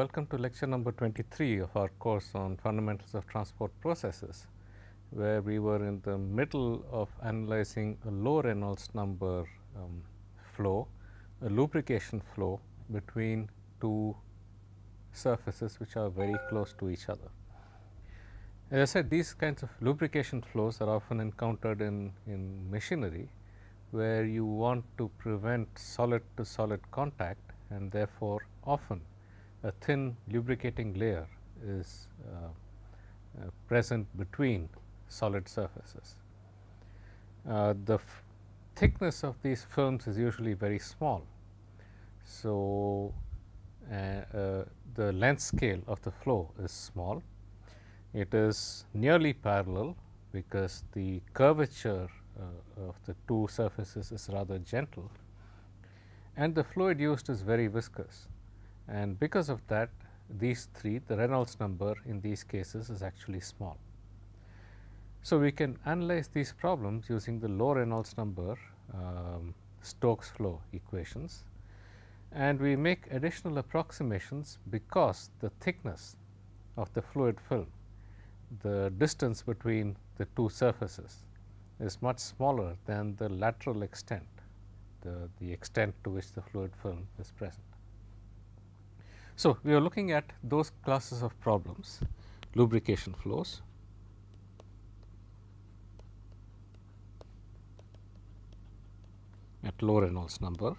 welcome to lecture number 23 of our course on fundamentals of transport processes, where we were in the middle of analyzing a low Reynolds number um, flow, a lubrication flow between two surfaces which are very close to each other. As I said, these kinds of lubrication flows are often encountered in, in machinery, where you want to prevent solid to solid contact and therefore, often a thin lubricating layer is uh, uh, present between solid surfaces. Uh, the thickness of these films is usually very small. So, uh, the length scale of the flow is small. It is nearly parallel because the curvature uh, of the two surfaces is rather gentle and the fluid used is very viscous and because of that these three the Reynolds number in these cases is actually small. So, we can analyze these problems using the low Reynolds number um, Stokes flow equations and we make additional approximations because the thickness of the fluid film, the distance between the two surfaces is much smaller than the lateral extent, the, the extent to which the fluid film is present. So, we are looking at those classes of problems lubrication flows, at low Reynolds number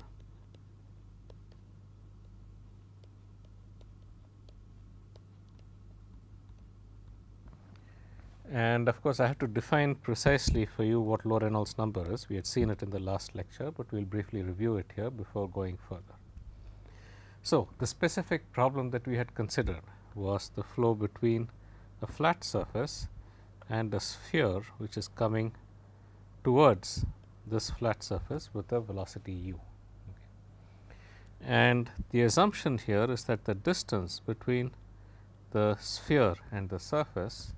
and of course, I have to define precisely for you what low Reynolds number is. We had seen it in the last lecture, but we will briefly review it here before going further. So, the specific problem that we had considered was the flow between a flat surface and a sphere which is coming towards this flat surface with a velocity u. Okay. And the assumption here is that the distance between the sphere and the surface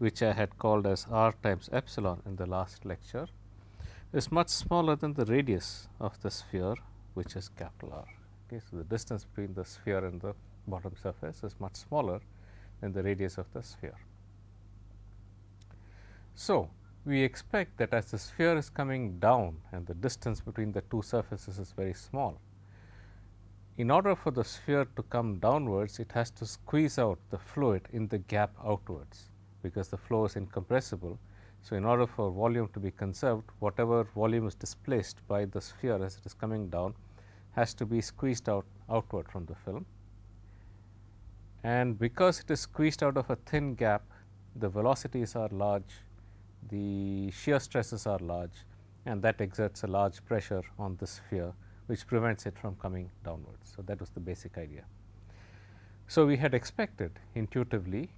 which I had called as r times epsilon in the last lecture is much smaller than the radius of the sphere which is capital R. Okay. So, the distance between the sphere and the bottom surface is much smaller than the radius of the sphere. So, we expect that as the sphere is coming down and the distance between the two surfaces is very small, in order for the sphere to come downwards, it has to squeeze out the fluid in the gap outwards because the flow is incompressible. So, in order for volume to be conserved, whatever volume is displaced by the sphere as it is coming down has to be squeezed out outward from the film. And because it is squeezed out of a thin gap, the velocities are large, the shear stresses are large and that exerts a large pressure on the sphere which prevents it from coming downwards. So, that was the basic idea. So, we had expected intuitively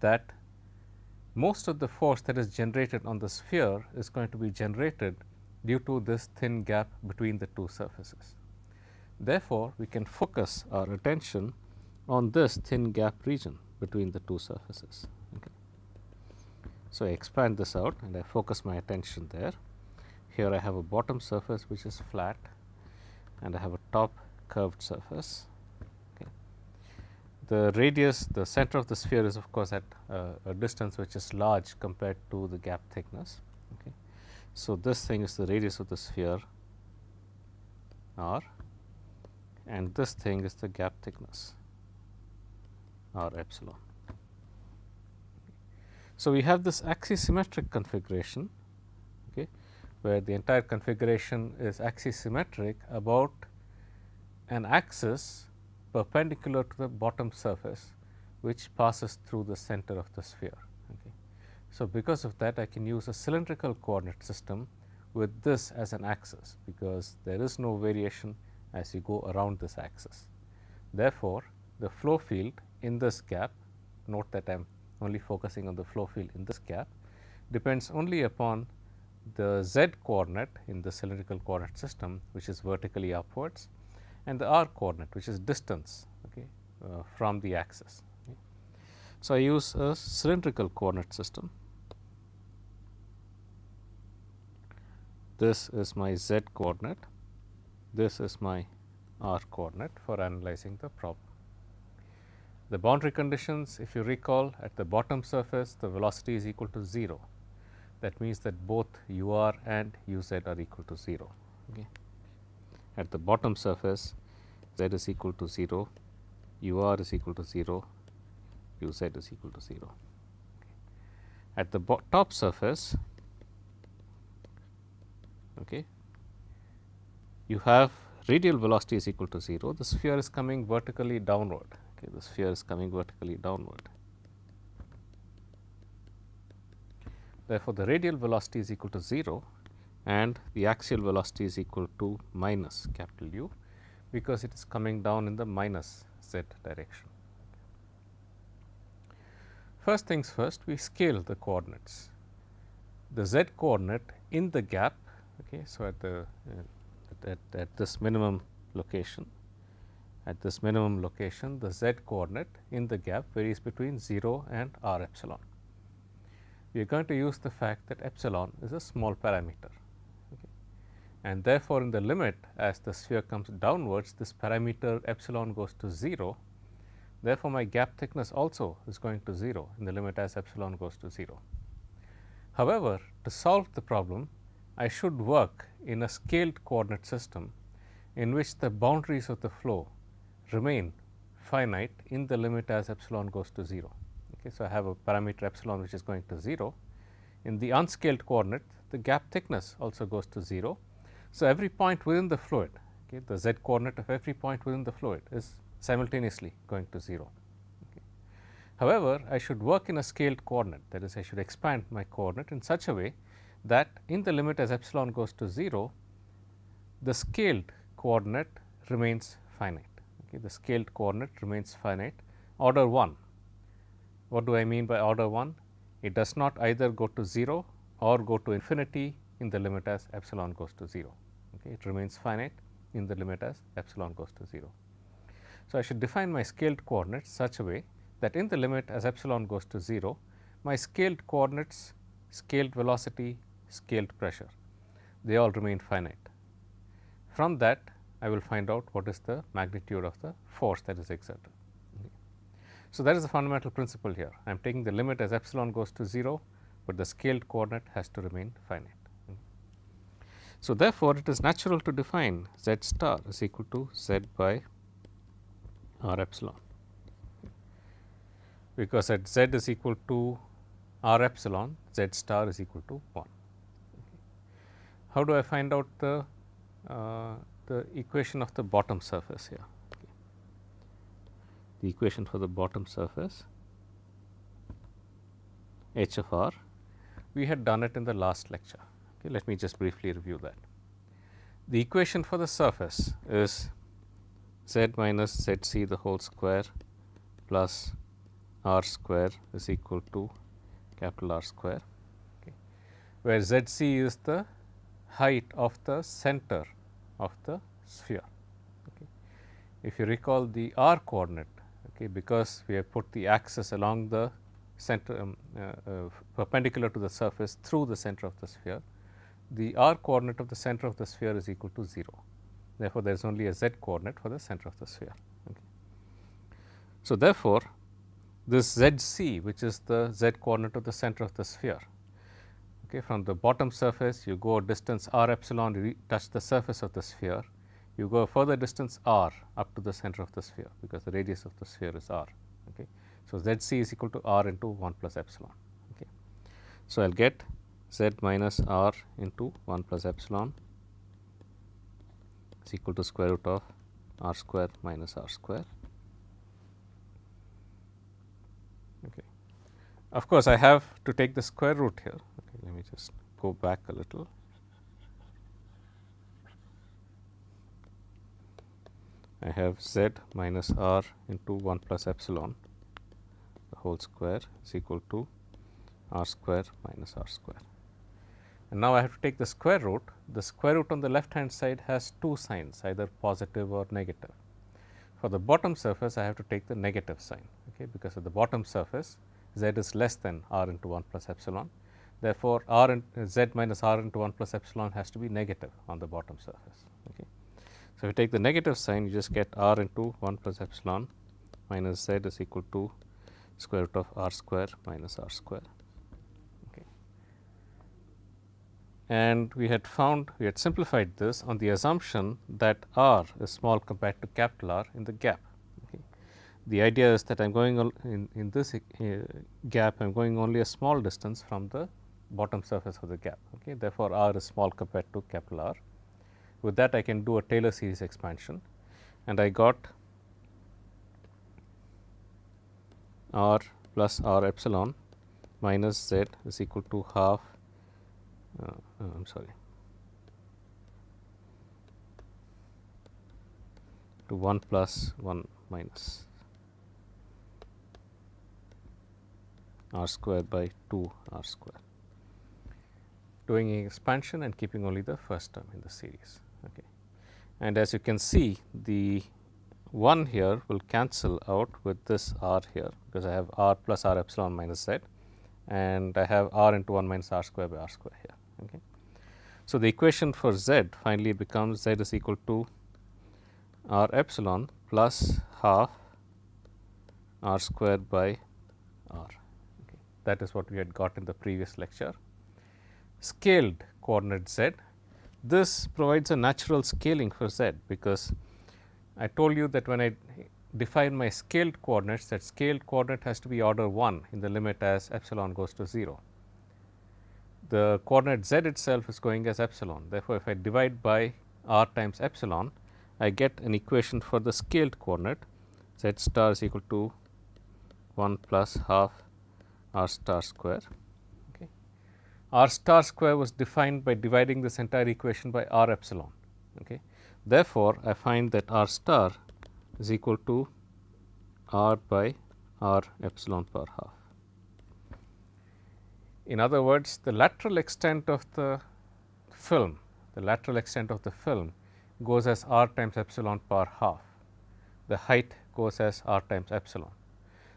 that most of the force that is generated on the sphere is going to be generated due to this thin gap between the two surfaces. Therefore, we can focus our attention on this thin gap region between the two surfaces. Okay. So, I expand this out and I focus my attention there. Here I have a bottom surface which is flat and I have a top curved surface the radius, the center of the sphere is of course at uh, a distance which is large compared to the gap thickness. Okay. So, this thing is the radius of the sphere r and this thing is the gap thickness or epsilon. So, we have this axisymmetric configuration okay, where the entire configuration is axisymmetric about an axis perpendicular to the bottom surface which passes through the center of the sphere. Okay. So, because of that I can use a cylindrical coordinate system with this as an axis because there is no variation as you go around this axis. Therefore, the flow field in this gap note that I am only focusing on the flow field in this gap depends only upon the z coordinate in the cylindrical coordinate system which is vertically upwards and the r coordinate which is distance okay, uh, from the axis. So, I use a cylindrical coordinate system. This is my z coordinate, this is my r coordinate for analyzing the problem. The boundary conditions if you recall at the bottom surface the velocity is equal to 0. That means that both u r and u z are equal to 0. Okay. At the bottom surface z is equal to 0, u r is equal to 0, u z is equal to 0. At the top surface okay, you have radial velocity is equal to 0, the sphere is coming vertically downward, okay, the sphere is coming vertically downward. Therefore, the radial velocity is equal to 0 and the axial velocity is equal to minus capital U, because it is coming down in the minus z direction. First things first, we scale the coordinates. The z coordinate in the gap, okay, so at the uh, at, at this minimum location. At this minimum location, the z coordinate in the gap varies between 0 and r epsilon. We are going to use the fact that epsilon is a small parameter okay. and therefore, in the limit as the sphere comes downwards this parameter epsilon goes to 0. Therefore, my gap thickness also is going to 0 in the limit as epsilon goes to 0. However, to solve the problem I should work in a scaled coordinate system in which the boundaries of the flow remain finite in the limit as epsilon goes to 0. Okay, so, I have a parameter epsilon which is going to 0. In the unscaled coordinate the gap thickness also goes to 0. So, every point within the fluid okay, the z coordinate of every point within the fluid is simultaneously going to 0. Okay. However, I should work in a scaled coordinate that is I should expand my coordinate in such a way that in the limit as epsilon goes to 0, the scaled coordinate remains finite. Okay, the scaled coordinate remains finite order 1. What do I mean by order 1? It does not either go to 0 or go to infinity in the limit as epsilon goes to 0. Okay, it remains finite in the limit as epsilon goes to 0. So, I should define my scaled coordinates such a way that in the limit as epsilon goes to 0, my scaled coordinates, scaled velocity, scaled pressure, they all remain finite. From that I will find out what is the magnitude of the force that is exerted. So, that is the fundamental principle here. I am taking the limit as epsilon goes to 0, but the scaled coordinate has to remain finite. So, therefore, it is natural to define z star is equal to z by r epsilon, because at z is equal to r epsilon, z star is equal to 1. How do I find out the, uh, the equation of the bottom surface here? Okay. The equation for the bottom surface h of r, we had done it in the last lecture. Okay. Let me just briefly review that. The equation for the surface is z minus z c the whole square plus r square is equal to capital R square, okay, where z c is the height of the center of the sphere. Okay. If you recall the r coordinate, okay, because we have put the axis along the center um, uh, uh, perpendicular to the surface through the center of the sphere, the r coordinate of the center of the sphere is equal to 0. Therefore, there is only a z coordinate for the center of the sphere. Okay. So, therefore, this z c which is the z coordinate of the center of the sphere Okay, from the bottom surface you go a distance r epsilon you touch the surface of the sphere, you go a further distance r up to the center of the sphere because the radius of the sphere is r. Okay. So, z c is equal to r into 1 plus epsilon. Okay. So, I will get z minus r into 1 plus epsilon is equal to square root of r square minus r square. Okay. Of course, I have to take the square root here let me just go back a little. I have z minus r into 1 plus epsilon the whole square is equal to r square minus r square. And now, I have to take the square root. The square root on the left hand side has two signs either positive or negative. For the bottom surface, I have to take the negative sign okay, because at the bottom surface z is less than r into 1 plus epsilon Therefore, r in, z minus r into 1 plus epsilon has to be negative on the bottom surface. Okay. So, if you take the negative sign you just get r into 1 plus epsilon minus z is equal to square root of r square minus r square. Okay. And we had found, we had simplified this on the assumption that r is small compared to capital R in the gap. The idea is that I am going in, in this uh, gap, I am going only a small distance from the bottom surface of the gap. Okay. Therefore, r is small compared to capital R. With that, I can do a Taylor series expansion and I got r plus r epsilon minus z is equal to half uh, uh, I am sorry to 1 plus 1 minus r square by 2 r square doing expansion and keeping only the first term in the series. Okay. And as you can see the 1 here will cancel out with this r here because I have r plus r epsilon minus z and I have r into 1 minus r square by r square here. Okay. So, the equation for z finally becomes z is equal to r epsilon plus half r square by r. Okay. That is what we had got in the previous lecture. Scaled coordinate z, this provides a natural scaling for z because I told you that when I define my scaled coordinates that scaled coordinate has to be order 1 in the limit as epsilon goes to 0. The coordinate z itself is going as epsilon. Therefore, if I divide by r times epsilon, I get an equation for the scaled coordinate z star is equal to 1 plus half r star square. R star square was defined by dividing this entire equation by r epsilon. Okay. Therefore, I find that r star is equal to r by r epsilon per half. In other words, the lateral extent of the film, the lateral extent of the film goes as r times epsilon per half. The height goes as r times epsilon.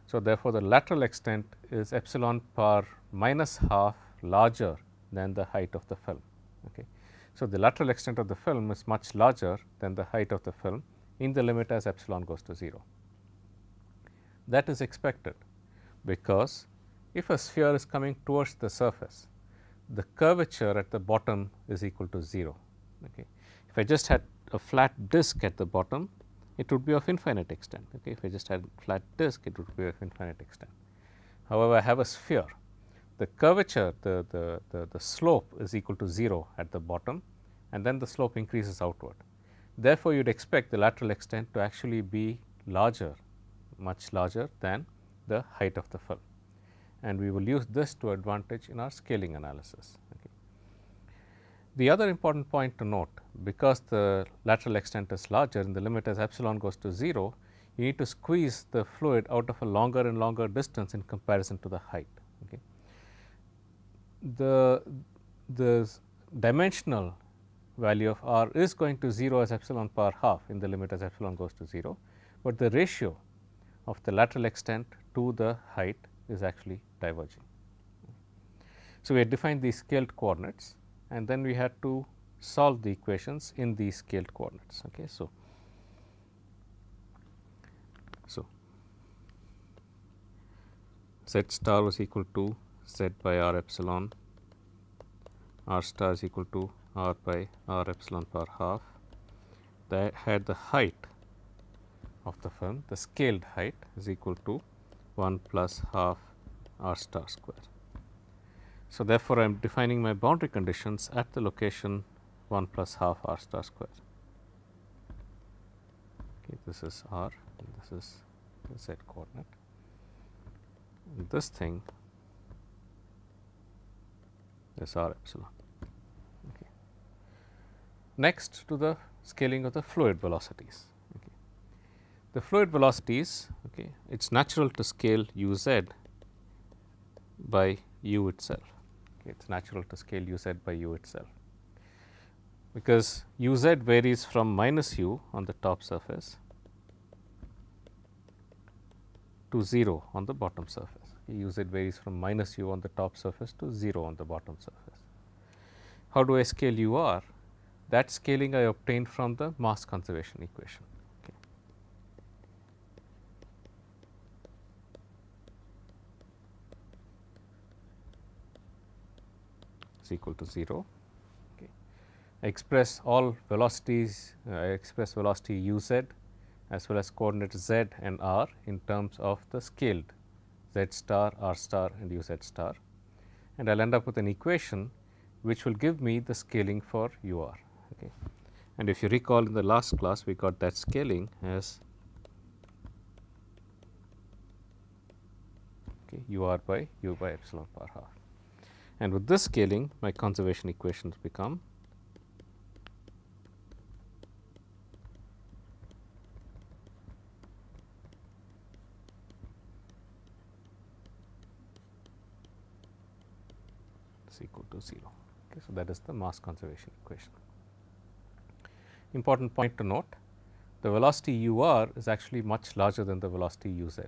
So, therefore, the lateral extent is epsilon per minus half larger than the height of the film. Okay. So, the lateral extent of the film is much larger than the height of the film in the limit as epsilon goes to 0. That is expected because if a sphere is coming towards the surface, the curvature at the bottom is equal to 0. Okay. If I just had a flat disk at the bottom, it would be of infinite extent. Okay. If I just had a flat disk, it would be of infinite extent. However, I have a sphere the curvature, the, the, the, the, slope is equal to 0 at the bottom and then the slope increases outward. Therefore, you would expect the lateral extent to actually be larger, much larger than the height of the film. And we will use this to advantage in our scaling analysis. Okay. The other important point to note, because the lateral extent is larger and the limit as epsilon goes to 0, you need to squeeze the fluid out of a longer and longer distance in comparison to the height the, the dimensional value of r is going to 0 as epsilon power half in the limit as epsilon goes to 0, but the ratio of the lateral extent to the height is actually diverging. So, we had defined these scaled coordinates and then we had to solve the equations in these scaled coordinates. Okay. So, so z star was equal to z by r epsilon r star is equal to r by r epsilon per half that had the height of the film the scaled height is equal to 1 plus half r star square. So, therefore, I am defining my boundary conditions at the location 1 plus half r star square. Okay, this is r and this is the z coordinate. This thing is r epsilon. Okay. Next to the scaling of the fluid velocities. Okay. The fluid velocities, okay, it is natural to scale u z by u itself. Okay, it is natural to scale u z by u itself, because u z varies from minus u on the top surface to 0 on the bottom surface uz varies from minus u on the top surface to 0 on the bottom surface. How do I scale ur? That scaling I obtained from the mass conservation equation. Okay. is equal to 0. Okay. I express all velocities, uh, I express velocity u z as well as coordinate z and r in terms of the scaled z star, r star and u z star and I will end up with an equation which will give me the scaling for u r. Okay. And if you recall in the last class we got that scaling as okay, u r by u by epsilon power half. And with this scaling my conservation equations become is equal to 0. Okay, so, that is the mass conservation equation. Important point to note the velocity u r is actually much larger than the velocity u z.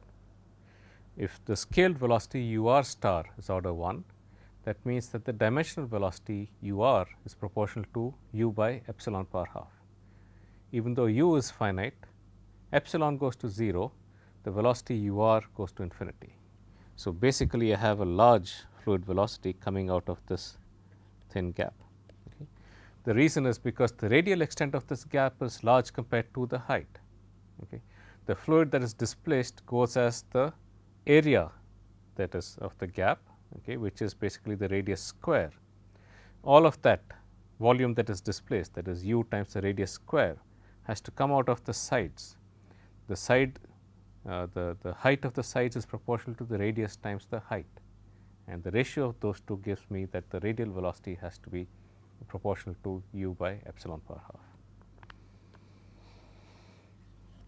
If the scaled velocity u r star is order 1 that means that the dimensional velocity u r is proportional to u by epsilon power half. Even though u is finite epsilon goes to 0 the velocity u r goes to infinity. So, basically I have a large fluid velocity coming out of this thin gap. Okay. The reason is because the radial extent of this gap is large compared to the height. Okay. The fluid that is displaced goes as the area that is of the gap okay, which is basically the radius square. All of that volume that is displaced that is u times the radius square has to come out of the sides. The side uh, the, the height of the sides is proportional to the radius times the height and the ratio of those two gives me that the radial velocity has to be proportional to u by epsilon power half.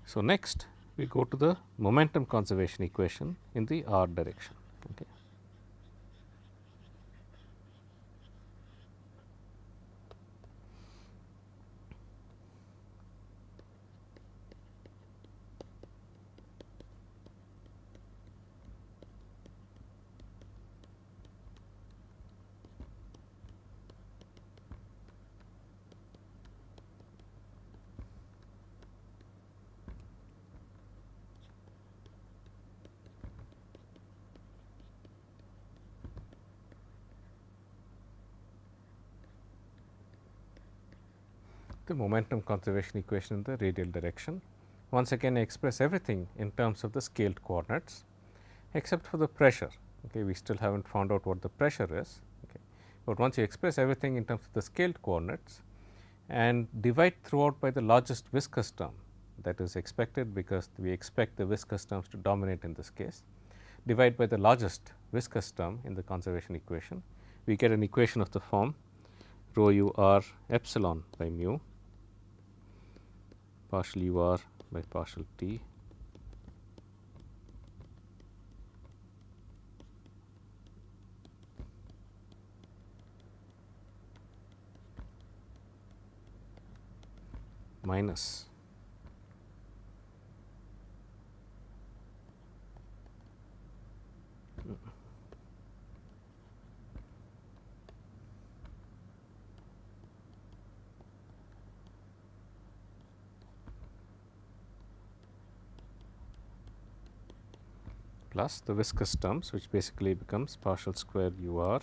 So, next we go to the momentum conservation equation in the r direction. Okay. The momentum conservation equation in the radial direction. Once again I express everything in terms of the scaled coordinates except for the pressure. Okay, we still have not found out what the pressure is, okay. but once you express everything in terms of the scaled coordinates and divide throughout by the largest viscous term that is expected because we expect the viscous terms to dominate in this case. Divide by the largest viscous term in the conservation equation, we get an equation of the form rho u r epsilon by mu partial u r by partial t. Minus hmm. Plus the viscous terms which basically becomes partial square u r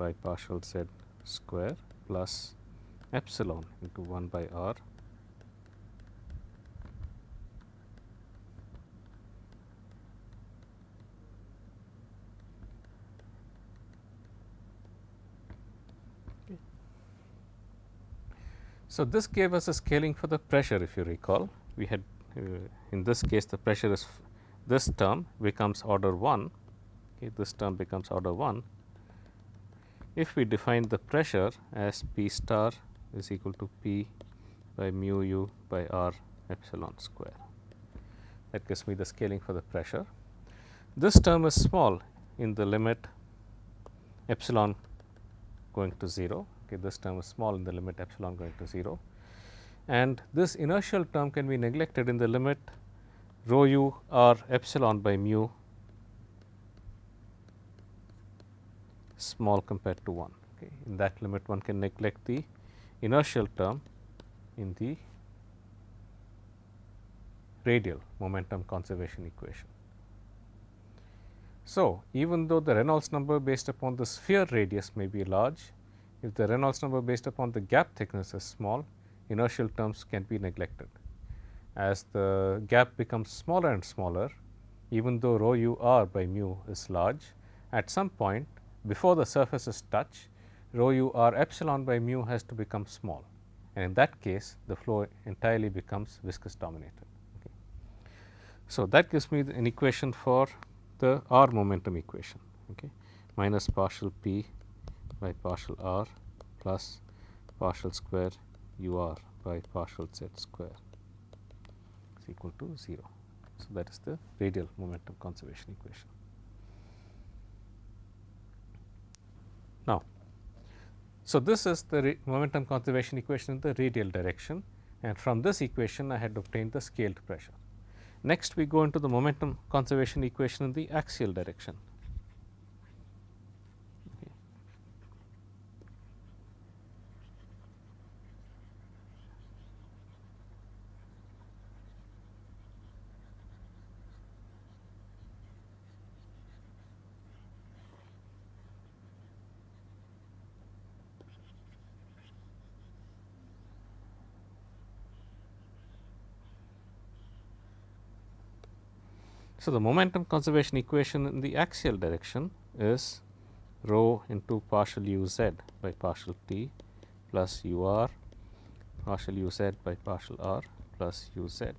by partial z square plus epsilon into 1 by r. So, this gave us a scaling for the pressure if you recall. We had uh, in this case the pressure is this term becomes order 1, okay, this term becomes order 1. If we define the pressure as P star is equal to P by mu u by r epsilon square, that gives me the scaling for the pressure. This term is small in the limit epsilon going to 0, okay, this term is small in the limit epsilon going to 0 and this inertial term can be neglected in the limit rho u r epsilon by mu small compared to 1. Okay. In that limit one can neglect the inertial term in the radial momentum conservation equation. So, even though the Reynolds number based upon the sphere radius may be large, if the Reynolds number based upon the gap thickness is small, inertial terms can be neglected. As the gap becomes smaller and smaller, even though rho u r by mu is large, at some point before the surfaces touch, rho u r epsilon by mu has to become small and in that case the flow entirely becomes viscous dominated. Okay. So, that gives me an equation for the r momentum equation okay, minus partial p by partial r plus partial square u r by partial z square equal to 0. So, that is the radial momentum conservation equation. Now, so this is the momentum conservation equation in the radial direction and from this equation I had obtained the scaled pressure. Next we go into the momentum conservation equation in the axial direction. So, the momentum conservation equation in the axial direction is rho into partial u z by partial t plus u r partial u z by partial r plus u z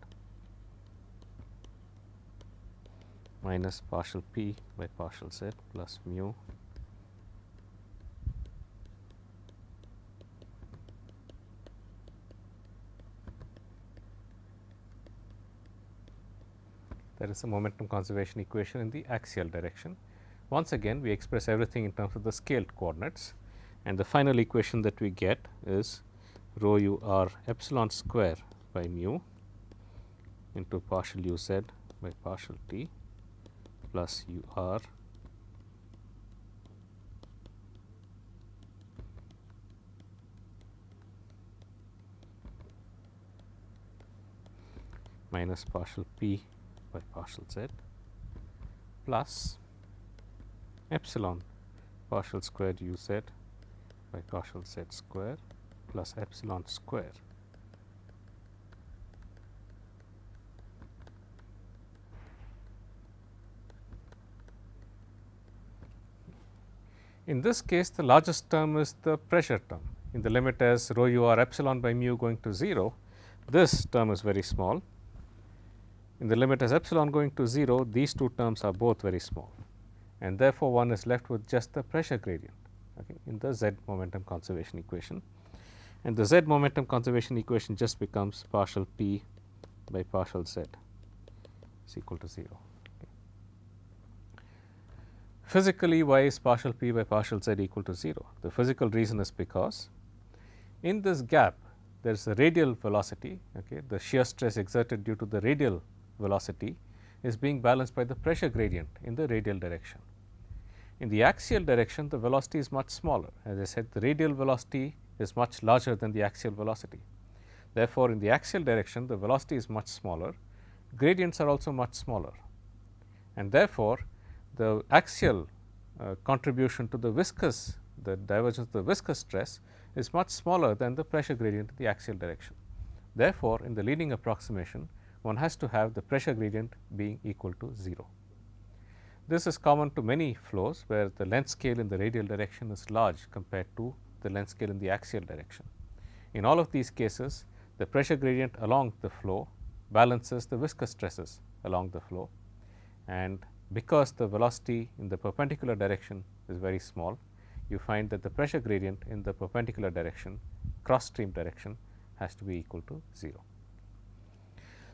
minus partial p by partial z plus mu that is the momentum conservation equation in the axial direction. Once again we express everything in terms of the scaled coordinates and the final equation that we get is rho u r epsilon square by mu into partial u z by partial t plus u r minus partial p by partial z? Plus epsilon partial squared u z by partial z square plus epsilon square In this case the largest term is the pressure term. In the limit as rho u r epsilon by mu going to 0 this term is very small in the limit as epsilon going to 0 these two terms are both very small and therefore, one is left with just the pressure gradient okay, in the z momentum conservation equation and the z momentum conservation equation just becomes partial p by partial z is equal to 0. Okay. Physically why is partial p by partial z equal to 0? The physical reason is because in this gap there is a radial velocity okay, the shear stress exerted due to the radial velocity is being balanced by the pressure gradient in the radial direction. In the axial direction the velocity is much smaller as I said the radial velocity is much larger than the axial velocity. Therefore, in the axial direction the velocity is much smaller, gradients are also much smaller and therefore, the axial uh, contribution to the viscous the divergence of the viscous stress is much smaller than the pressure gradient in the axial direction. Therefore, in the leading approximation one has to have the pressure gradient being equal to 0. This is common to many flows where the length scale in the radial direction is large compared to the length scale in the axial direction. In all of these cases the pressure gradient along the flow balances the viscous stresses along the flow and because the velocity in the perpendicular direction is very small you find that the pressure gradient in the perpendicular direction cross stream direction has to be equal to 0.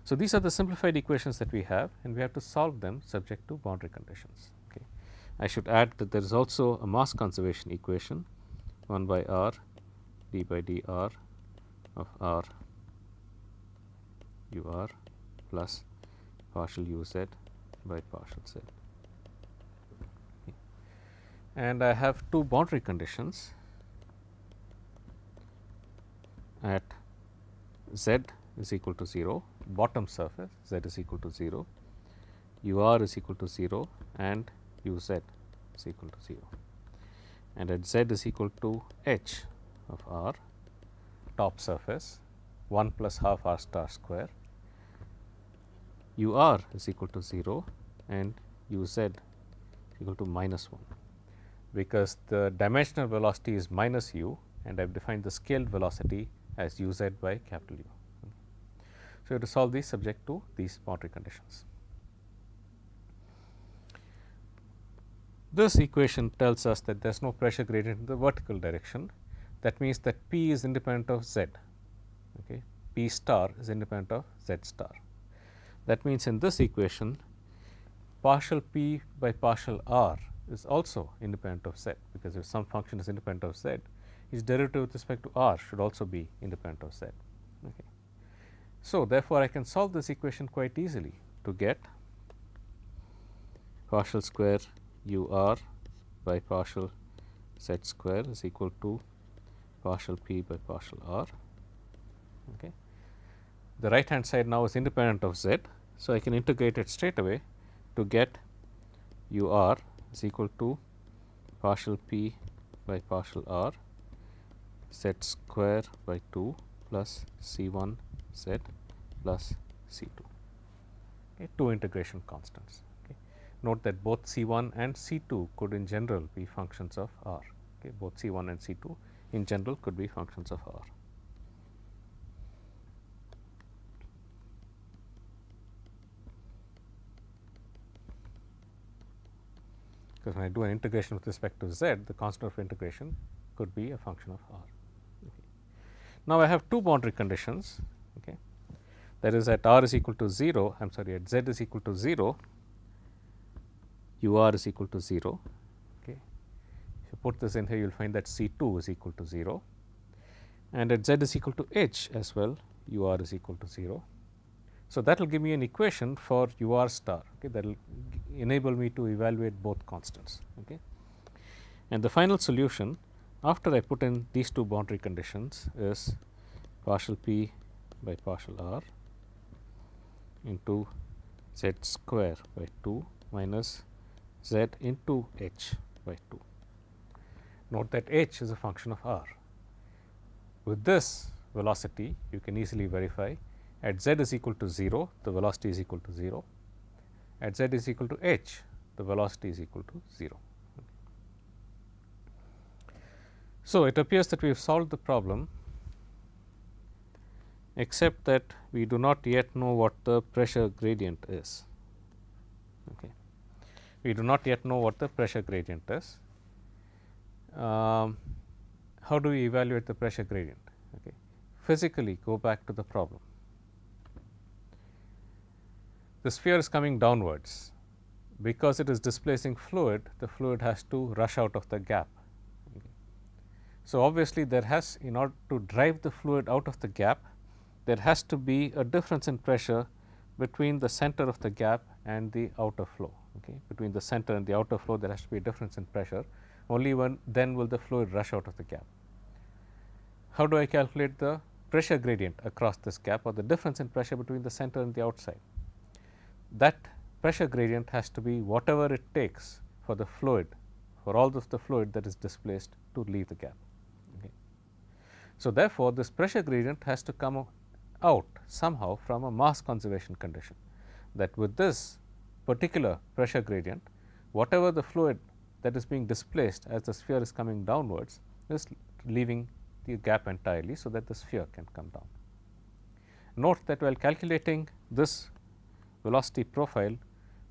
So, these are the simplified equations that we have and we have to solve them subject to boundary conditions. Okay. I should add that there is also a mass conservation equation 1 by r d by dr of r u r plus partial u z by partial z. Okay. And I have two boundary conditions at z is equal to 0 bottom surface z is equal to 0, u r is equal to 0 and u z is equal to 0 and at z is equal to h of r top surface 1 plus half r star square. U r is equal to 0 and u z equal to minus 1 because the dimensional velocity is minus u and I have defined the scaled velocity as u z by capital U. So, you have to solve these subject to these boundary conditions. This equation tells us that there is no pressure gradient in the vertical direction. That means that P is independent of Z, okay. P star is independent of Z star. That means, in this equation partial P by partial R is also independent of Z, because if some function is independent of Z, its derivative with respect to R should also be independent of Z. Okay. So, therefore, I can solve this equation quite easily to get partial square u r by partial z square is equal to partial p by partial r. Okay. The right hand side now is independent of z. So, I can integrate it straight away to get u r is equal to partial p by partial r z square by 2 plus c 1 z plus c 2, okay, two integration constants. Okay. Note that both c 1 and c 2 could in general be functions of r, okay. both c 1 and c 2 in general could be functions of r. because when I do an integration with respect to z, the constant of integration could be a function of r. Okay. Now, I have two boundary conditions. That is at r is equal to 0, I am sorry at z is equal to 0, u r is equal to 0. Okay. If you put this in here, you will find that C 2 is equal to 0 and at z is equal to h as well, u r is equal to 0. So, that will give me an equation for u r star okay, that will enable me to evaluate both constants. Okay. And the final solution after I put in these two boundary conditions is partial p by partial r into z square by 2 minus z into h by 2. Note that h is a function of r. With this velocity you can easily verify at z is equal to 0 the velocity is equal to 0 at z is equal to h the velocity is equal to 0. So, it appears that we have solved the problem except that we do not yet know what the pressure gradient is. Okay. We do not yet know what the pressure gradient is. Um, how do we evaluate the pressure gradient? Okay. Physically go back to the problem. The sphere is coming downwards because it is displacing fluid, the fluid has to rush out of the gap. So, obviously, there has in order to drive the fluid out of the gap, there has to be a difference in pressure between the center of the gap and the outer flow. Okay. Between the center and the outer flow, there has to be a difference in pressure. Only when then will the fluid rush out of the gap. How do I calculate the pressure gradient across this gap or the difference in pressure between the center and the outside? That pressure gradient has to be whatever it takes for the fluid, for all of the fluid that is displaced to leave the gap. Okay. So, therefore, this pressure gradient has to come out somehow from a mass conservation condition that with this particular pressure gradient, whatever the fluid that is being displaced as the sphere is coming downwards is leaving the gap entirely, so that the sphere can come down. Note that while calculating this velocity profile,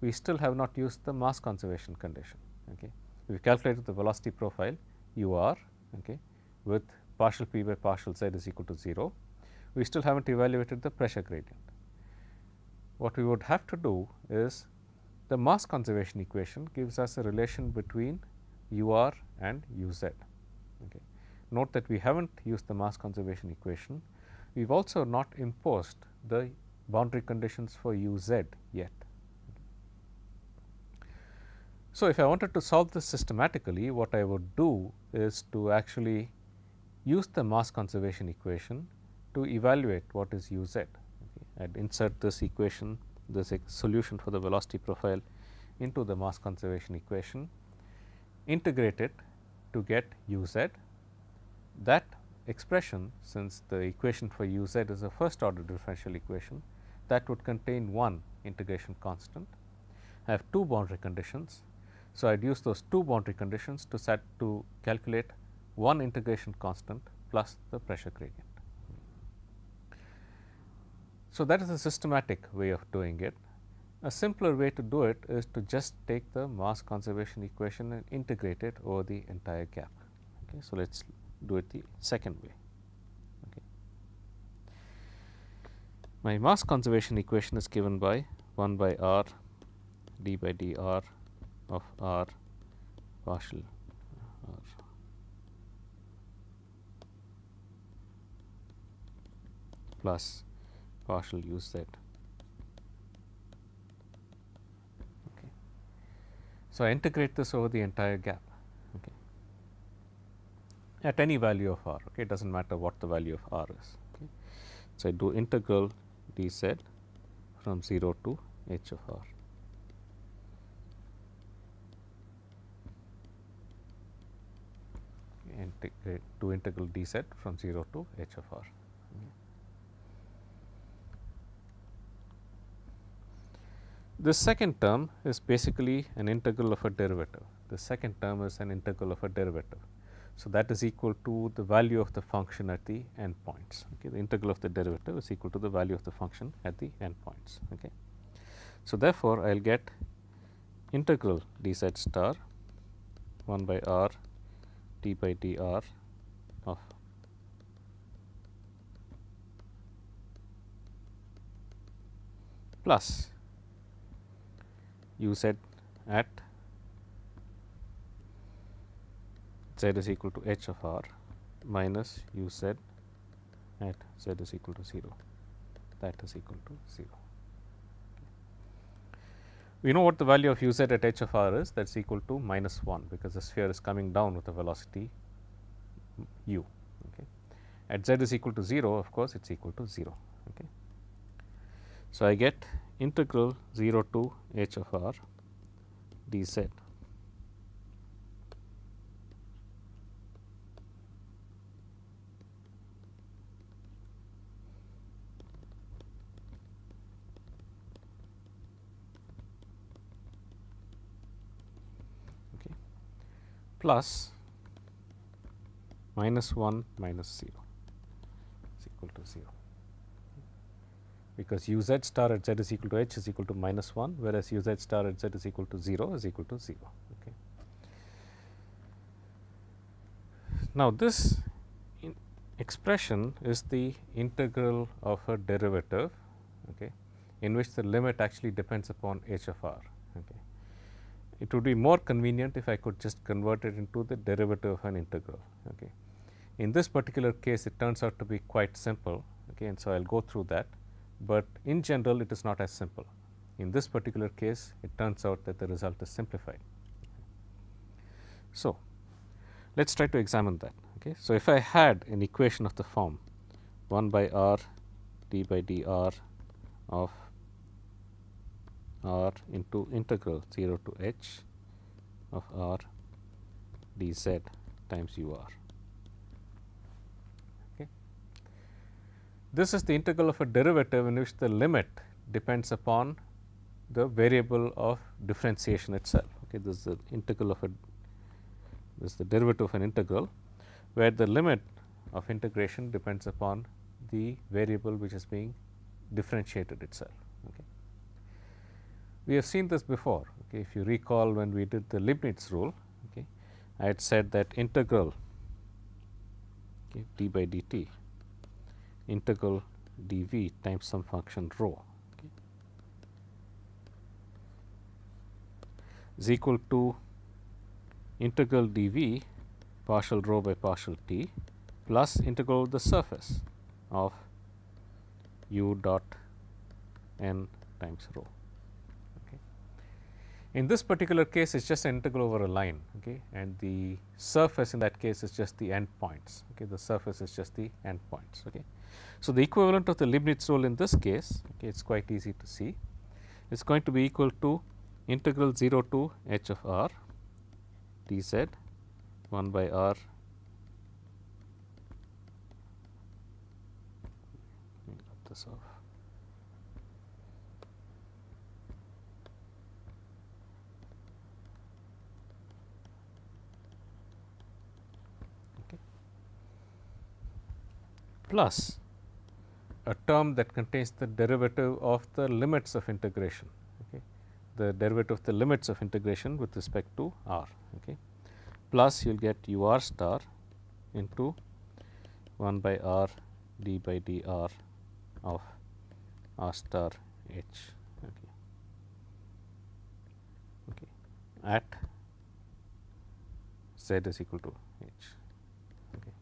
we still have not used the mass conservation condition. Okay. We calculated the velocity profile u r okay, with partial p by partial z is equal to 0. We still have not evaluated the pressure gradient. What we would have to do is the mass conservation equation gives us a relation between u r and u z. Okay. Note that we have not used the mass conservation equation. We have also not imposed the boundary conditions for u z yet. So, if I wanted to solve this systematically, what I would do is to actually use the mass conservation equation to evaluate what is u z. Okay. Would insert this equation, this solution for the velocity profile into the mass conservation equation, integrate it to get u z. That expression since the equation for u z is a first order differential equation that would contain one integration constant. I have two boundary conditions. So, I would use those two boundary conditions to set to calculate one integration constant plus the pressure gradient. So, that is a systematic way of doing it. A simpler way to do it is to just take the mass conservation equation and integrate it over the entire gap. Okay. So, let us do it the second way. Okay. My mass conservation equation is given by 1 by r d by dr of r partial r plus partial u z. Okay. So, I integrate this over the entire gap okay. at any value of r. Okay. It does not matter what the value of r is. Okay. So, I do integral d z from 0 to h of r. integrate to integral d z from 0 to h of r. This second term is basically an integral of a derivative. The second term is an integral of a derivative. So, that is equal to the value of the function at the end points. Okay. The integral of the derivative is equal to the value of the function at the end points. Okay. So, therefore, I will get integral d z star 1 by r d by dr of plus u z at z is equal to h of r minus u z at z is equal to 0 that is equal to 0. We know what the value of u z at h of r is that is equal to minus 1 because the sphere is coming down with a velocity u. Okay. At z is equal to 0 of course, it is equal to 0. Okay. So, I get integral 0 to h of r d z okay, plus minus 1 minus 0 is equal to 0 because u z star at z is equal to h is equal to minus 1 whereas u z star at z is equal to 0 is equal to 0. Okay. Now, this expression is the integral of a derivative okay, in which the limit actually depends upon h of r. Okay. It would be more convenient if I could just convert it into the derivative of an integral. Okay. In this particular case it turns out to be quite simple okay, and so I will go through that but in general it is not as simple. In this particular case it turns out that the result is simplified. So, let us try to examine that. Okay. So, if I had an equation of the form 1 by r d by dr of r into integral 0 to h of r dz times u r. This is the integral of a derivative in which the limit depends upon the variable of differentiation itself. Okay, this is the integral of a this is the derivative of an integral, where the limit of integration depends upon the variable which is being differentiated itself. Okay. We have seen this before. Okay. If you recall when we did the Leibniz rule, okay, I had said that integral okay, d by dt integral dv times some function rho okay, is equal to integral dv partial rho by partial t plus integral of the surface of u dot n times rho. Okay. In this particular case, it is just an integral over a line okay, and the surface in that case is just the end points. Okay. The surface is just the end points. Okay. So, the equivalent of the Leibniz rule in this case okay, it is quite easy to see is going to be equal to integral 0 to h of r dz 1 by r this off. Okay. Plus a term that contains the derivative of the limits of integration, okay. the derivative of the limits of integration with respect to r. Okay. Plus you will get u r star into 1 by r d by dr of r star h okay. Okay. at z is equal to h. Okay.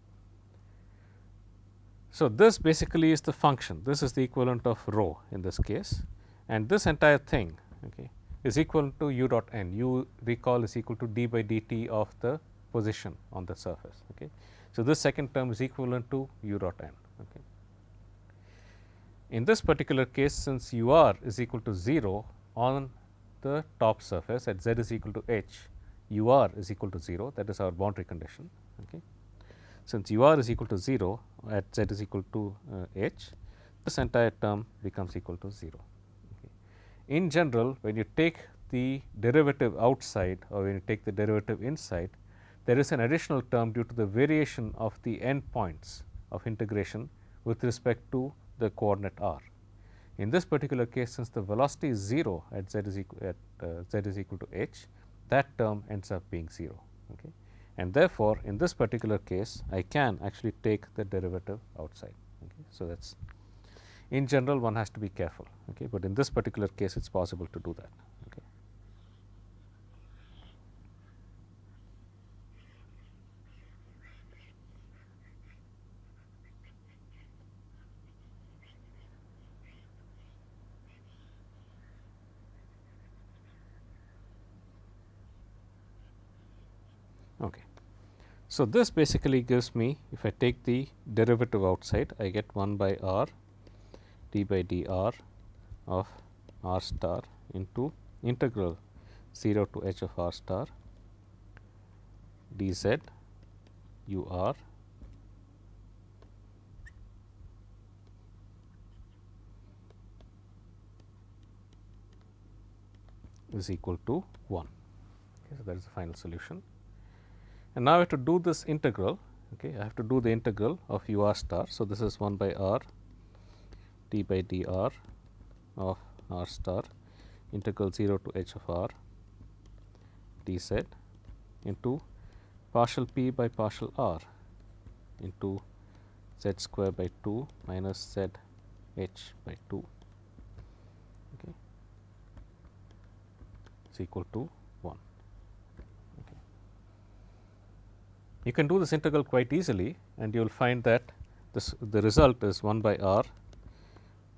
So, this basically is the function this is the equivalent of rho in this case and this entire thing okay, is equal to u dot n u recall is equal to d by dt of the position on the surface. Okay. So, this second term is equivalent to u dot n. Okay. In this particular case since u r is equal to 0 on the top surface at z is equal to h, u r is equal to 0 that is our boundary condition. Okay. Since u r is equal to 0 at z is equal to uh, h, this entire term becomes equal to 0. Okay. In general, when you take the derivative outside or when you take the derivative inside, there is an additional term due to the variation of the end points of integration with respect to the coordinate r. In this particular case since the velocity is 0 at z is equal at uh, z is equal to h that term ends up being 0 okay. And therefore, in this particular case I can actually take the derivative outside. Okay. So, that is in general one has to be careful, okay, but in this particular case it is possible to do that. Okay. So, this basically gives me if I take the derivative outside I get 1 by r d by dr of r star into integral 0 to h of r star dz u r is equal to 1. Okay, so, that is the final solution. And now I have to do this integral, okay, I have to do the integral of u r star. So, this is 1 by r d by dr of r star integral 0 to h of r d z into partial p by partial r into z square by 2 minus z h by 2 okay, is equal to You can do this integral quite easily and you will find that this the result is 1 by r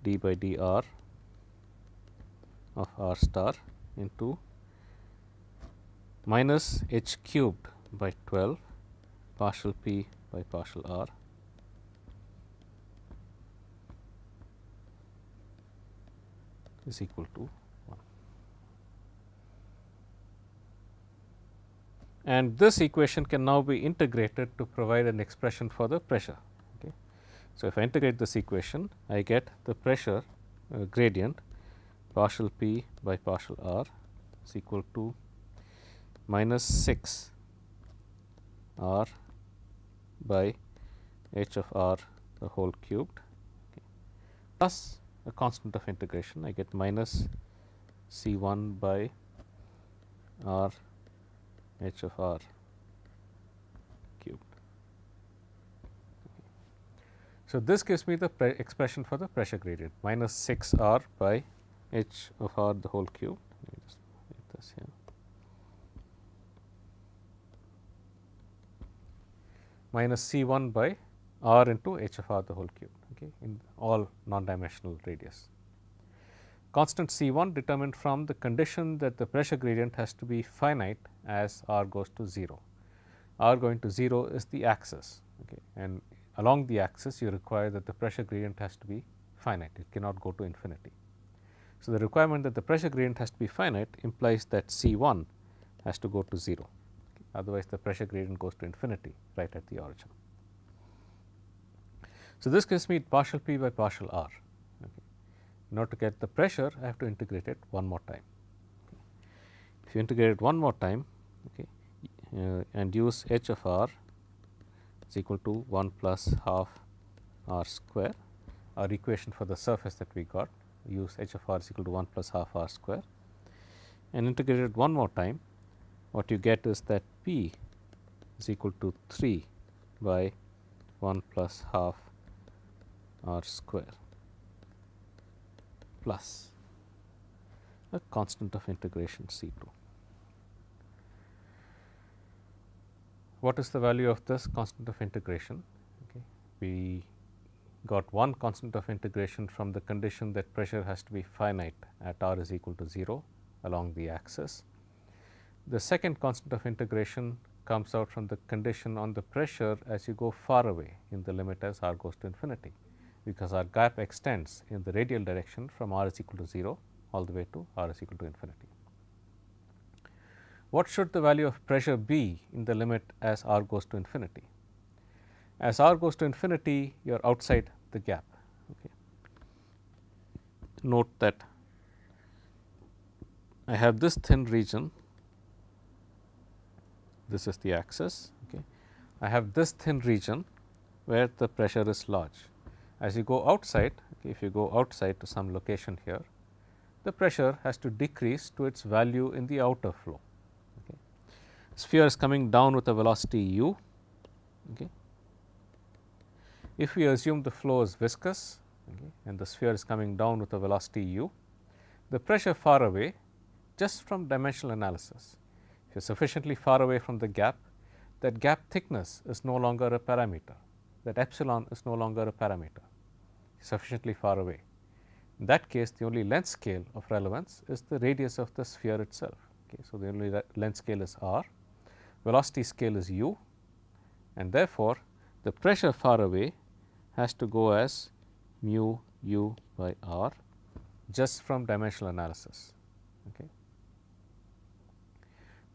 d by dr of r star into minus h cubed by 12 partial p by partial r. is equal to and this equation can now be integrated to provide an expression for the pressure. Okay. So, if I integrate this equation I get the pressure uh, gradient partial P by partial R is equal to minus 6 R by h of r the whole cubed okay, plus a constant of integration I get minus C 1 by r h of r cubed. So, this gives me the expression for the pressure gradient minus 6 r by h of r the whole cube. Let me just write this here. minus C 1 by r into h of r the whole cube okay, in all non-dimensional radius constant C 1 determined from the condition that the pressure gradient has to be finite as r goes to 0. r going to 0 is the axis okay, and along the axis you require that the pressure gradient has to be finite, it cannot go to infinity. So, the requirement that the pressure gradient has to be finite implies that C 1 has to go to 0, otherwise the pressure gradient goes to infinity right at the origin. So, this gives me partial P by partial R. Order to get the pressure, I have to integrate it one more time. If you integrate it one more time okay, uh, and use h of r is equal to 1 plus half r square, our equation for the surface that we got use h of r is equal to 1 plus half r square and integrate it one more time what you get is that p is equal to 3 by 1 plus half r square plus a constant of integration C 2. What is the value of this constant of integration? Okay. We got one constant of integration from the condition that pressure has to be finite at r is equal to 0 along the axis. The second constant of integration comes out from the condition on the pressure as you go far away in the limit as r goes to infinity, because our gap extends in the radial direction from r is equal to 0 all the way to r is equal to infinity. What should the value of pressure be in the limit as r goes to infinity? As r goes to infinity, you are outside the gap. Okay. Note that I have this thin region, this is the axis. Okay. I have this thin region where the pressure is large. As you go outside, if you go outside to some location here, the pressure has to decrease to its value in the outer flow. Okay. Sphere is coming down with a velocity u. Okay. If we assume the flow is viscous okay, and the sphere is coming down with a velocity u, the pressure far away just from dimensional analysis, if you are sufficiently far away from the gap, that gap thickness is no longer a parameter, that epsilon is no longer a parameter, sufficiently far away. In that case, the only length scale of relevance is the radius of the sphere itself. Okay. So, the only length scale is r, velocity scale is u and therefore, the pressure far away has to go as mu u by r just from dimensional analysis. Okay.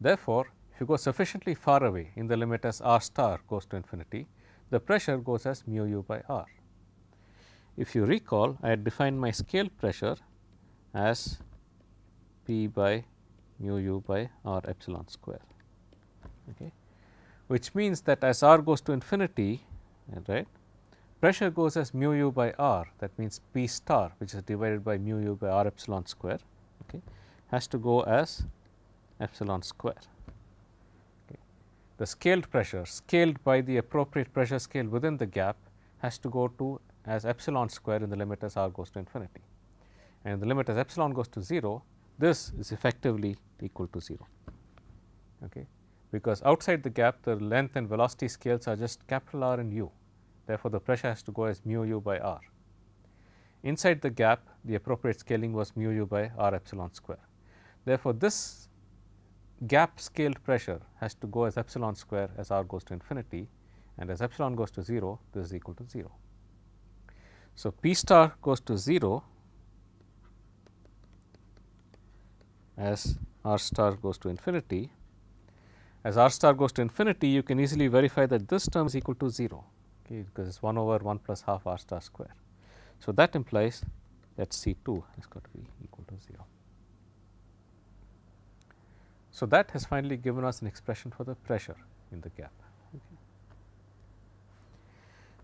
Therefore, if you go sufficiently far away in the limit as r star goes to infinity, the pressure goes as mu u by r. If you recall, I had defined my scale pressure as P by mu u by r epsilon square, okay, which means that as r goes to infinity, right, pressure goes as mu u by r that means P star which is divided by mu u by r epsilon square okay, has to go as epsilon square. The scaled pressure scaled by the appropriate pressure scale within the gap has to go to as epsilon square in the limit as r goes to infinity and the limit as epsilon goes to 0 this is effectively equal to 0 okay, because outside the gap the length and velocity scales are just capital R and u therefore, the pressure has to go as mu u by r. Inside the gap the appropriate scaling was mu u by r epsilon square. Therefore, this gap scaled pressure has to go as epsilon square as r goes to infinity and as epsilon goes to 0 this is equal to 0. So, P star goes to 0 as r star goes to infinity. As r star goes to infinity you can easily verify that this term is equal to 0 okay, because it is 1 over 1 plus half r star square. So, that implies that C 2 has got to be equal to 0. So, that has finally given us an expression for the pressure in the gap. Okay.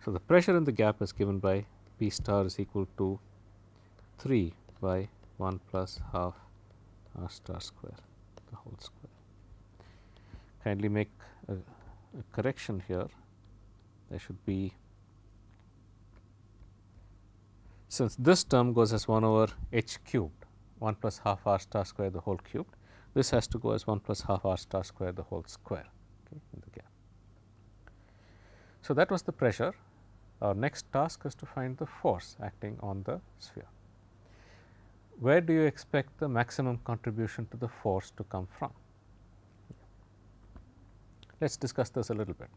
So, the pressure in the gap is given by P star is equal to 3 by 1 plus half r star square the whole square. Kindly make a, a correction here there should be since this term goes as 1 over h cubed 1 plus half r star square the whole cubed this has to go as 1 plus half r star square the whole square okay, in the gap. So, that was the pressure our next task is to find the force acting on the sphere. Where do you expect the maximum contribution to the force to come from? Let us discuss this a little bit.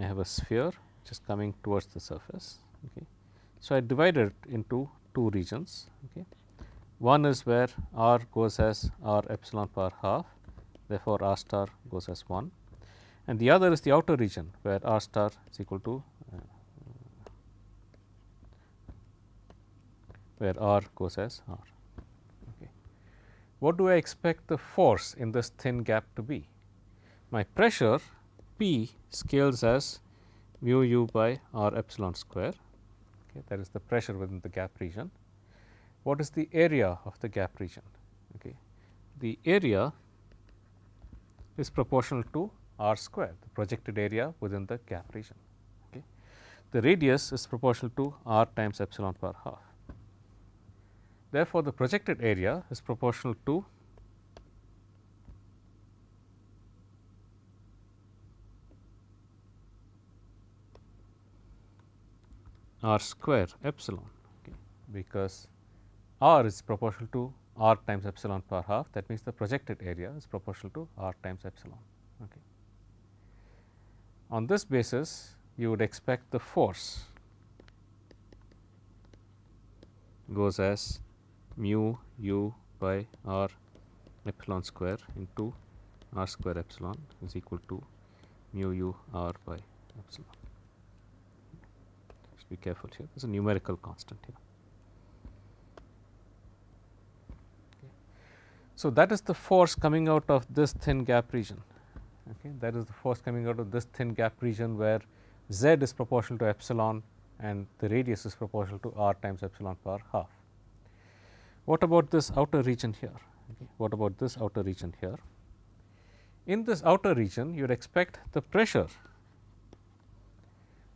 I have a sphere which is coming towards the surface. Okay. So, I divided it into two regions. Okay. One is where r goes as r epsilon power half, therefore, r star goes as 1 and the other is the outer region where r star is equal to uh, where r goes as r. Okay. What do I expect the force in this thin gap to be? My pressure P scales as mu u by r epsilon square okay, that is the pressure within the gap region. What is the area of the gap region? Okay. The area is proportional to r square the projected area within the gap region. Okay. The radius is proportional to r times epsilon per half. Therefore, the projected area is proportional to r square epsilon okay, because r is proportional to r times epsilon per half that means the projected area is proportional to r times epsilon. Okay. On this basis you would expect the force goes as mu u by r epsilon square into r square epsilon is equal to mu u r by epsilon be careful here there is a numerical constant here. So, that is the force coming out of this thin gap region okay. that is the force coming out of this thin gap region where z is proportional to epsilon and the radius is proportional to r times epsilon power half. What about this outer region here? Okay. What about this outer region here? In this outer region you would expect the pressure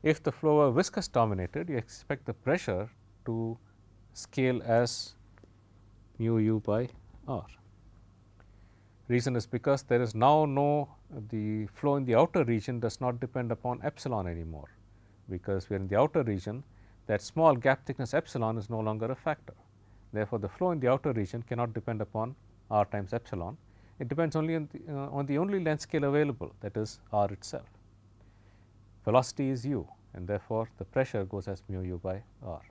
if the flow were viscous dominated, you expect the pressure to scale as mu u by r. Reason is because there is now no the flow in the outer region does not depend upon epsilon anymore, because we are in the outer region that small gap thickness epsilon is no longer a factor. Therefore, the flow in the outer region cannot depend upon r times epsilon, it depends only on the, uh, on the only length scale available that is r itself velocity is u and therefore, the pressure goes as mu u by r.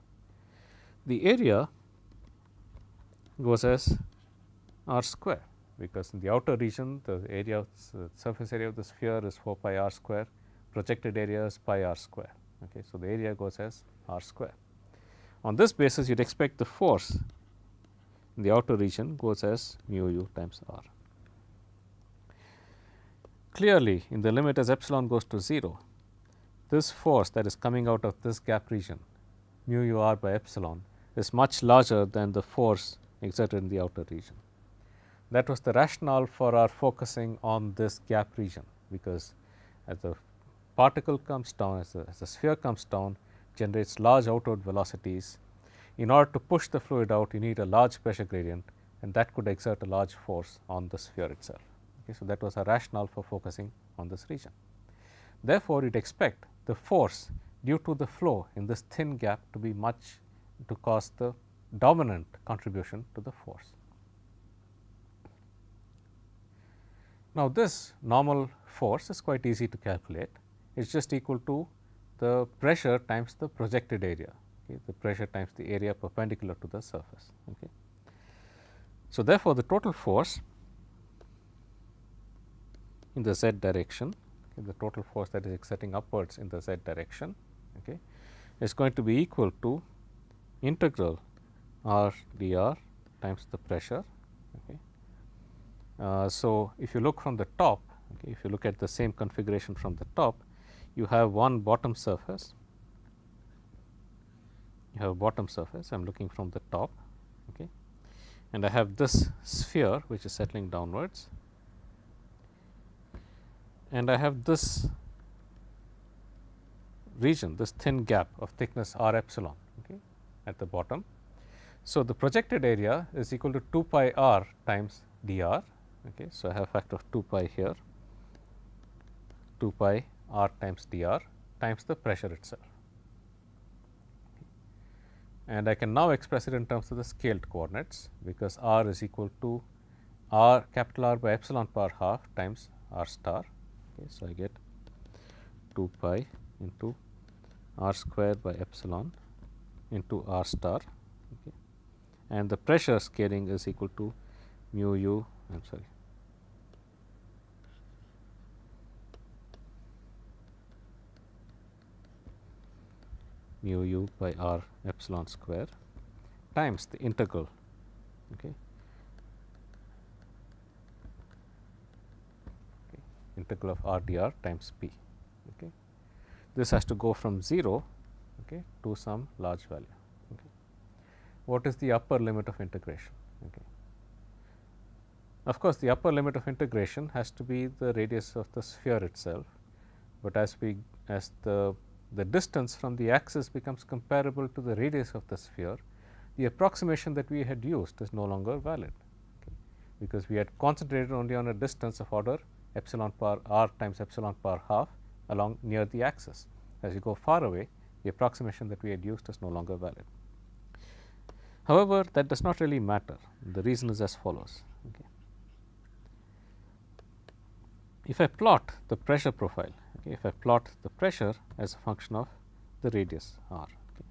The area goes as r square because in the outer region the area of the surface area of the sphere is 4 pi r square projected area is pi r square. Okay. So, the area goes as r square. On this basis you would expect the force in the outer region goes as mu u times r. Clearly, in the limit as epsilon goes to 0 this force that is coming out of this gap region mu u r by epsilon is much larger than the force exerted in the outer region. That was the rationale for our focusing on this gap region, because as the particle comes down as the, as the sphere comes down generates large outward velocities. In order to push the fluid out you need a large pressure gradient and that could exert a large force on the sphere itself. Okay, so, that was our rationale for focusing on this region. Therefore, you would expect the force due to the flow in this thin gap to be much to cause the dominant contribution to the force. Now, this normal force is quite easy to calculate. It is just equal to the pressure times the projected area, okay, the pressure times the area perpendicular to the surface. Okay. So, therefore, the total force in the z direction the total force that is exerting upwards in the z direction okay, is going to be equal to integral r dr times the pressure. Uh, so, if you look from the top, okay, if you look at the same configuration from the top, you have one bottom surface, you have a bottom surface, I am looking from the top okay, and I have this sphere which is settling downwards and I have this region this thin gap of thickness r epsilon okay, at the bottom. So, the projected area is equal to 2 pi r times dr. Okay. So, I have factor of 2 pi here 2 pi r times dr times the pressure itself. And I can now express it in terms of the scaled coordinates because r is equal to r capital R by epsilon power half times r star Okay, so, I get 2 pi into r square by epsilon into r star okay, and the pressure scaling is equal to mu u I am sorry mu u by r epsilon square times the integral okay, okay, integral of r dr times p. Okay. This has to go from 0 okay, to some large value. Okay. What is the upper limit of integration? Okay. Of course, the upper limit of integration has to be the radius of the sphere itself, but as we as the the distance from the axis becomes comparable to the radius of the sphere, the approximation that we had used is no longer valid, okay, because we had concentrated only on a distance of order epsilon power r times epsilon power half along near the axis. As you go far away, the approximation that we had used is no longer valid. However, that does not really matter. The reason is as follows. Okay. If I plot the pressure profile, okay, if I plot the pressure as a function of the radius r, okay,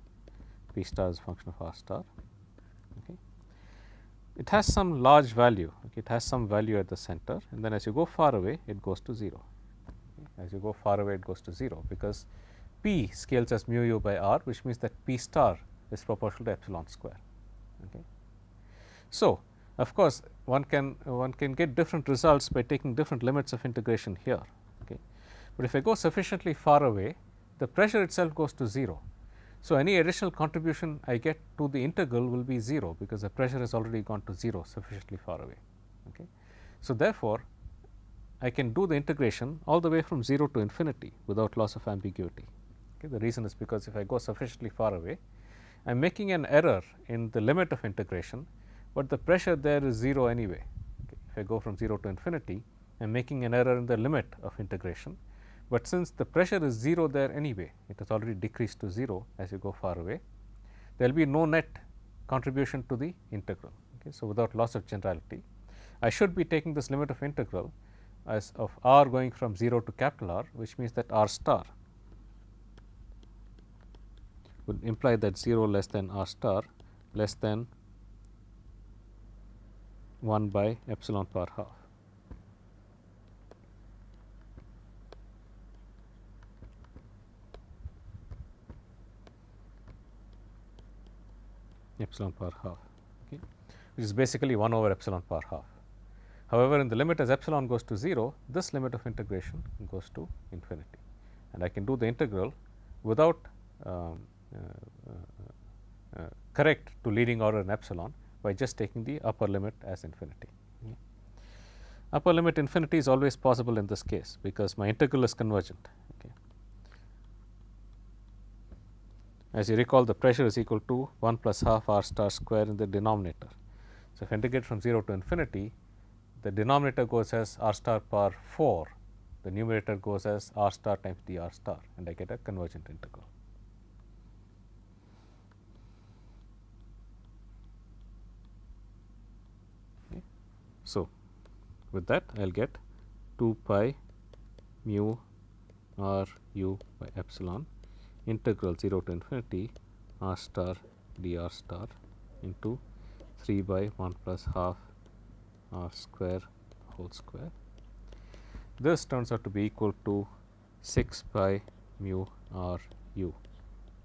p star is a function of r star, okay, it has some large value, okay, it has some value at the center and then as you go far away it goes to 0. Okay. As you go far away it goes to 0 because p scales as mu u by r which means that p star is proportional to epsilon square. Okay. So, of course, one can one can get different results by taking different limits of integration here. Okay. But if I go sufficiently far away, the pressure itself goes to 0. So, any additional contribution I get to the integral will be 0 because the pressure has already gone to 0 sufficiently far away. Okay. So, therefore, I can do the integration all the way from 0 to infinity without loss of ambiguity. Okay. The reason is because if I go sufficiently far away, I am making an error in the limit of integration, but the pressure there is 0 anyway. Okay. If I go from 0 to infinity, I am making an error in the limit of integration, but since the pressure is 0 there anyway, it has already decreased to 0 as you go far away, there will be no net contribution to the integral. Okay. So, without loss of generality, I should be taking this limit of integral as of r going from 0 to capital R, which means that r star would imply that 0 less than r star less than 1 by epsilon power half. epsilon power half okay, which is basically 1 over epsilon power half. However, in the limit as epsilon goes to 0, this limit of integration goes to infinity and I can do the integral without um, uh, uh, uh, correct to leading order in epsilon by just taking the upper limit as infinity. Okay. Upper limit infinity is always possible in this case because my integral is convergent. Okay. As you recall the pressure is equal to 1 plus half r star square in the denominator. So, if I integrate from 0 to infinity the denominator goes as r star power 4, the numerator goes as r star times dr star and I get a convergent integral. Okay. So, with that I will get 2 pi mu r u by epsilon integral 0 to infinity r star dr star into 3 by 1 plus half r square whole square. This turns out to be equal to 6 pi mu r u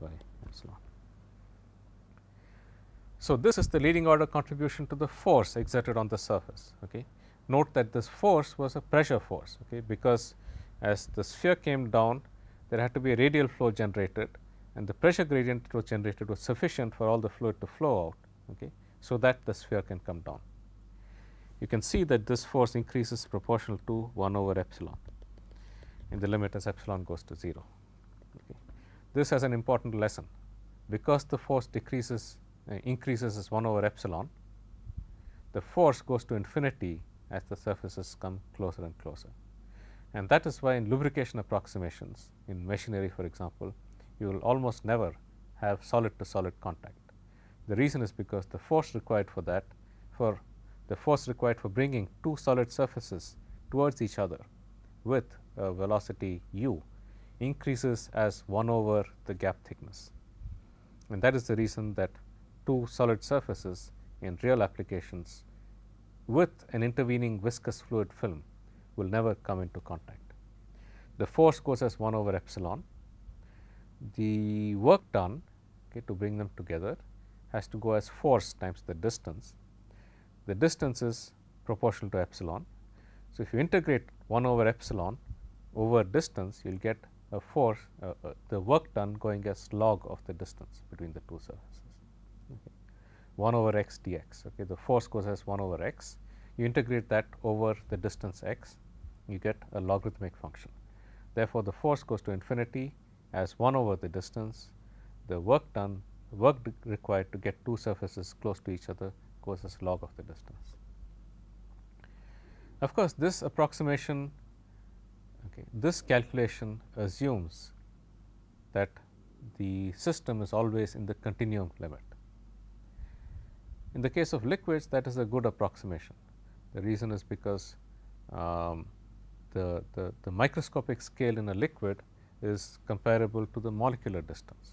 by epsilon. So, this is the leading order contribution to the force exerted on the surface. Okay. Note that this force was a pressure force okay, because as the sphere came down there had to be a radial flow generated and the pressure gradient that was generated was sufficient for all the fluid to flow out okay, so that the sphere can come down. You can see that this force increases proportional to 1 over epsilon in the limit as epsilon goes to 0. Okay. This has an important lesson because the force decreases Uh, increases as 1 over epsilon, the force goes to infinity as the surfaces come closer and closer. And that is why in lubrication approximations in machinery for example, you will almost never have solid to solid contact. The reason is because the force required for that for the force required for bringing two solid surfaces towards each other with a velocity u increases as 1 over the gap thickness. and that is the reason that two solid surfaces in real applications with an intervening viscous fluid film will never come into contact. The force goes as 1 over epsilon. The work done okay, to bring them together has to go as force times the distance. The distance is proportional to epsilon. So, if you integrate 1 over epsilon over distance, you will get a force uh, uh, the work done going as log of the distance between the two surfaces. Okay. 1 over x dx. Okay. The force goes as 1 over x. You integrate that over the distance x, you get a logarithmic function. Therefore, the force goes to infinity as 1 over the distance. The work done, work required to get two surfaces close to each other goes as log of the distance. Of course, this approximation, okay, this calculation assumes that the system is always in the continuum limit. In the case of liquids that is a good approximation. The reason is because um, the, the, the, microscopic scale in a liquid is comparable to the molecular distance.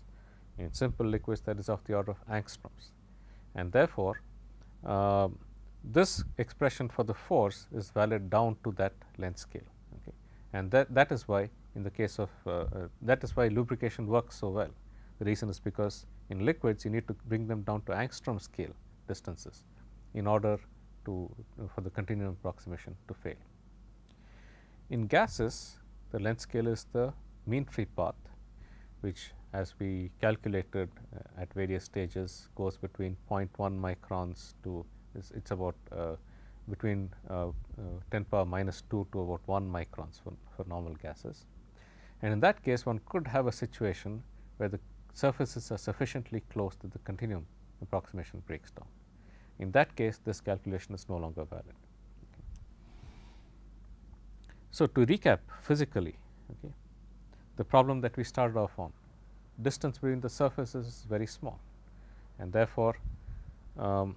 In simple liquids that is of the order of angstroms and therefore, uh, this expression for the force is valid down to that length scale okay. and that, that is why in the case of uh, uh, that is why lubrication works so well. The reason is because in liquids you need to bring them down to angstrom scale distances in order to for the continuum approximation to fail. In gases the length scale is the mean free path which as we calculated uh, at various stages goes between 0.1 microns to it's, it's about uh, between uh, uh 10 power minus 2 to about 1 microns for, for normal gases. And in that case one could have a situation where the surfaces are sufficiently close that the continuum approximation breaks down. In that case, this calculation is no longer valid. So, to recap physically, okay, the problem that we started off on, distance between the surfaces is very small and therefore, um,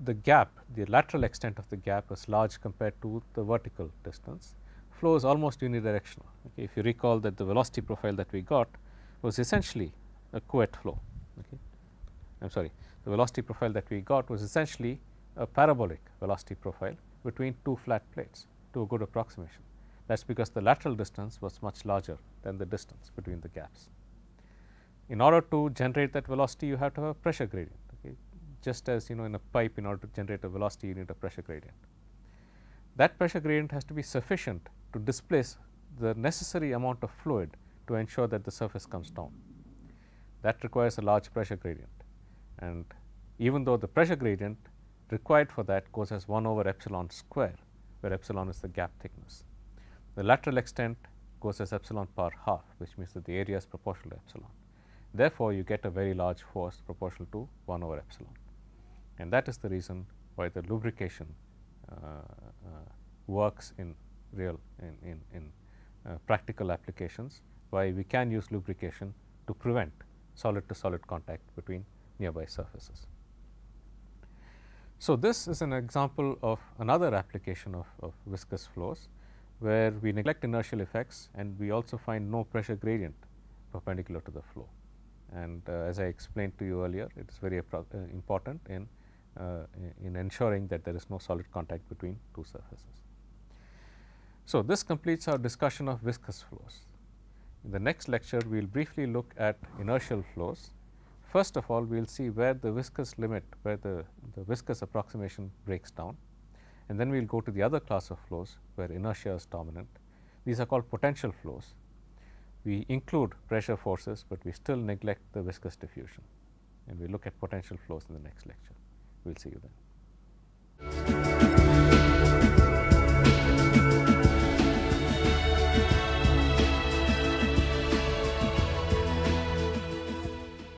the gap, the lateral extent of the gap is large compared to the vertical distance. Flow is almost unidirectional. Okay. If you recall that the velocity profile that we got was essentially a Couette flow. Okay. I am sorry, the velocity profile that we got was essentially a parabolic velocity profile between two flat plates to a good approximation. That is because the lateral distance was much larger than the distance between the gaps. In order to generate that velocity, you have to have a pressure gradient. Okay. Just as you know in a pipe, in order to generate a velocity, you need a pressure gradient. That pressure gradient has to be sufficient to displace the necessary amount of fluid to ensure that the surface comes down. That requires a large pressure gradient and even though the pressure gradient required for that goes as 1 over epsilon square, where epsilon is the gap thickness. The lateral extent goes as epsilon power half, which means that the area is proportional to epsilon. Therefore, you get a very large force proportional to 1 over epsilon. And that is the reason why the lubrication uh, uh, works in real in, in, in uh, practical applications, why we can use lubrication to prevent solid to solid contact between nearby surfaces. So, this is an example of another application of, of viscous flows, where we neglect inertial effects and we also find no pressure gradient perpendicular to the flow. And uh, as I explained to you earlier, it is very uh, important in, uh, in ensuring that there is no solid contact between two surfaces. So, this completes our discussion of viscous flows. In the next lecture, we will briefly look at inertial flows First of all, we will see where the viscous limit, where the, the viscous approximation breaks down and then we will go to the other class of flows where inertia is dominant. These are called potential flows. We include pressure forces, but we still neglect the viscous diffusion and we look at potential flows in the next lecture. We will see you then.